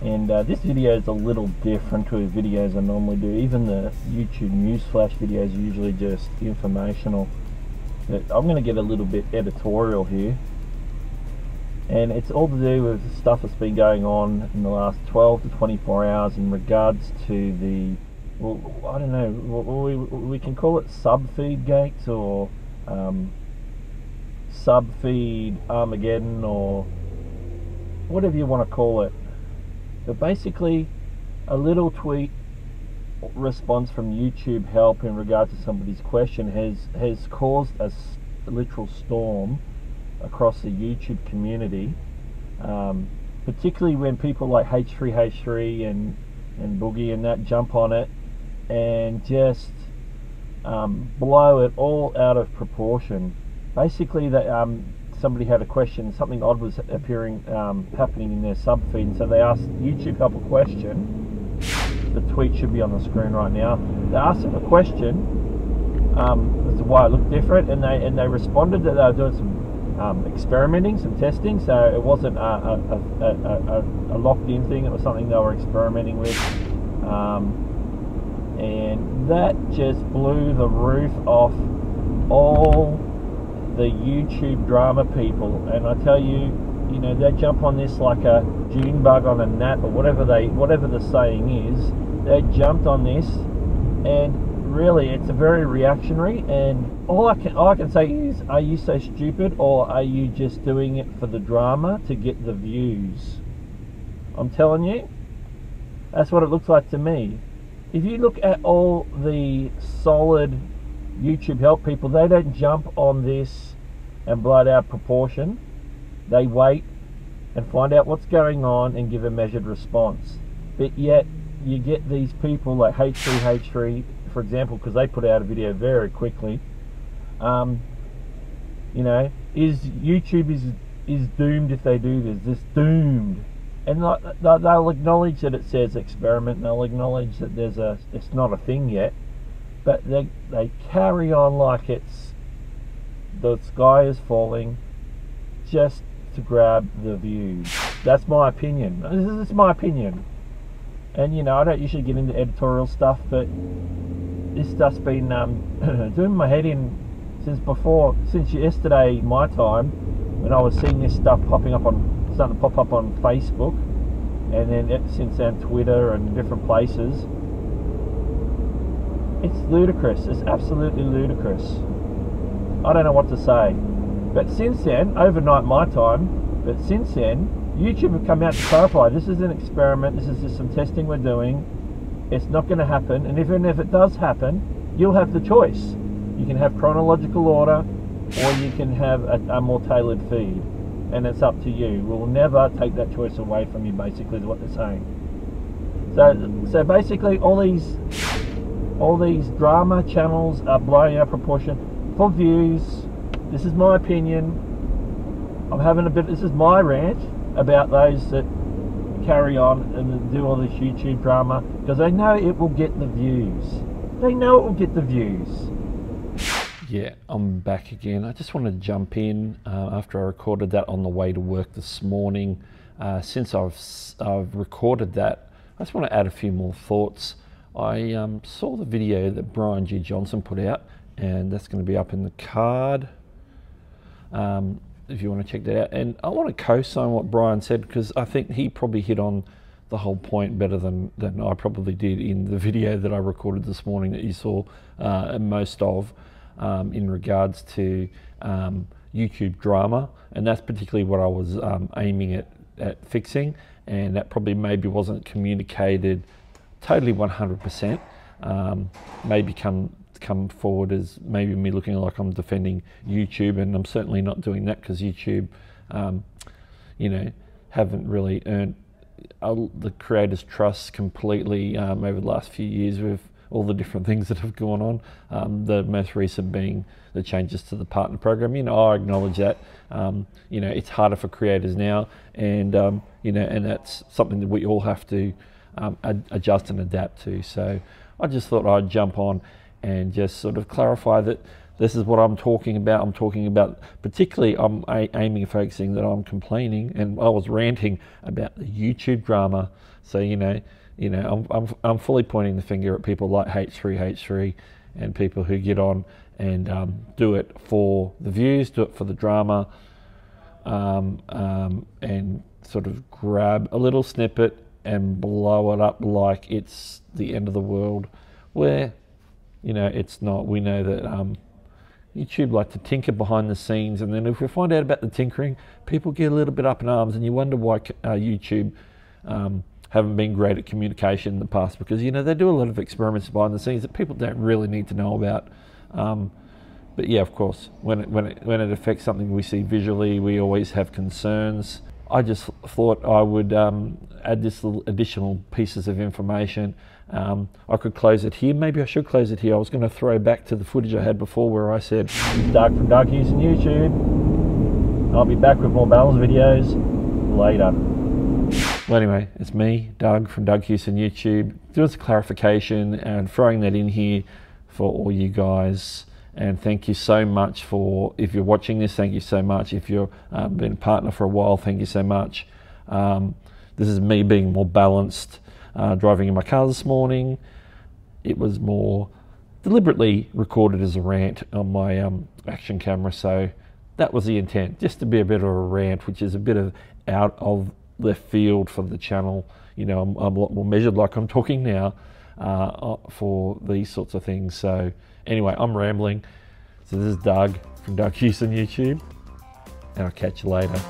And uh, this video is a little different to the videos I normally do. Even the YouTube newsflash videos are usually just informational. But I'm going to get a little bit editorial here. And it's all to do with the stuff that's been going on in the last 12 to 24 hours in regards to the, well, I don't know, we, we can call it sub feed gates or um, subfeed Armageddon or whatever you want to call it. But basically, a little tweet response from YouTube help in regard to somebody's question has has caused a, literal storm across the YouTube community, um, particularly when people like H3H3 and and Boogie and that jump on it and just um, blow it all out of proportion. Basically, that um, somebody had a question, something odd was appearing, um, happening in their sub feed, and so they asked YouTube help a question. The tweet should be on the screen right now. They asked them a question um, as to why it looked different, and they and they responded that they were doing some um, experimenting, some testing. So it wasn't a, a, a, a, locked-in thing; it was something they were experimenting with. Um, and that just blew the roof off all the YouTube drama people, and I tell you, you know, they jump on this like a June bug on a gnat or whatever they, whatever the saying is. They jumped on this, and really, it's a very reactionary. And all I can, all I can say is, are you so stupid, or are you just doing it for the drama to get the views? I'm telling you, that's what it looks like to me. If you look at all the solid YouTube help people, they don't jump on this and blow it out proportion. They wait and find out what's going on and give a measured response. But yet, you get these people like H3H3, for example, because they put out a video very quickly. Um, you know, is YouTube is is doomed if they do this? This doomed, and they'll acknowledge that it says experiment. They'll acknowledge that there's a it's not a thing yet but they, they carry on like it's the sky is falling just to grab the views. That's my opinion. This is my opinion. And you know, I don't usually get into editorial stuff, but this stuff's been um, doing my head in since before, since yesterday my time, when I was seeing this stuff popping up on, starting to pop up on Facebook, and then since then Twitter and different places it's ludicrous. It's absolutely ludicrous. I don't know what to say. But since then, overnight my time, but since then, YouTube have come out to clarify this is an experiment, this is just some testing we're doing. It's not going to happen, and even if it does happen, you'll have the choice. You can have chronological order, or you can have a, a more tailored feed, and it's up to you. We'll never take that choice away from you. Basically, is what they're saying. So, so basically, all these all these drama channels are blowing out of proportion for views. This is my opinion. I'm having a bit. This is my rant about those that carry on and do all this YouTube drama because they know it will get the views. They know it will get the views. Yeah, I'm back again. I just wanted to jump in uh, after I recorded that on the way to work this morning. Uh, since I've I've recorded that, I just want to add a few more thoughts. I um, saw the video that Brian G. Johnson put out, and that's going to be up in the card um, if you want to check that out. And I want to co sign what Brian said because I think he probably hit on the whole point better than, than I probably did in the video that I recorded this morning that you saw uh, most of um, in regards to um, YouTube drama. And that's particularly what I was um, aiming at, at fixing. And that probably maybe wasn't communicated totally 100%. Um, maybe come come forward as maybe me looking like I'm defending YouTube, and I'm certainly not doing that because YouTube, um, you know, haven't really earned uh, the creators' trust completely um, over the last few years with all the different things that have gone on. Um, the most recent being the changes to the partner program. You know, I acknowledge that. Um, you know, it's harder for creators now, and um, you know, and that's something that we all have to um, adjust and adapt to. So I just thought I'd jump on and just sort of clarify that This is what I'm talking about. I'm talking about, particularly, I'm aiming focusing that I'm complaining and I was ranting about the YouTube drama. So you know, you know, I'm I'm, I'm fully pointing the finger at people like H3H3 and people who get on and um, do it for the views, do it for the drama, um, um, and sort of grab a little snippet and blow it up like it's the end of the world, where you know it's not. We know that um, YouTube like to tinker behind the scenes, and then if we find out about the tinkering, people get a little bit up in arms, and you wonder why uh, YouTube um, haven't been great at communication in the past because you know they do a lot of experiments behind the scenes that people don't really need to know about. Um, but yeah, of course, when it, when it, when it affects something we see visually, we always have concerns. I just thought I would um, add this little additional pieces of information. Um, I could close it here. Maybe I should close it here. I was going to throw back to the footage I had before where I said, Doug from Doug Hewson YouTube. I'll be back with more balance videos later. Well, anyway, it's me, Doug from Doug Hewson YouTube, doing some clarification and throwing that in here for all you guys. And thank you so much for, if you're watching this, thank you so much. If you've uh, been a partner for a while, thank you so much. Um, this is me being more balanced, uh, driving in my car this morning. It was more deliberately recorded as a rant on my um, action camera, so that was the intent, just to be a bit of a rant, which is a bit of out of left field for the channel. You know, I'm, I'm a lot more measured like I'm talking now uh, for these sorts of things. So Anyway, I'm rambling. So this is Doug from Doug Hewson YouTube, and I'll catch you later.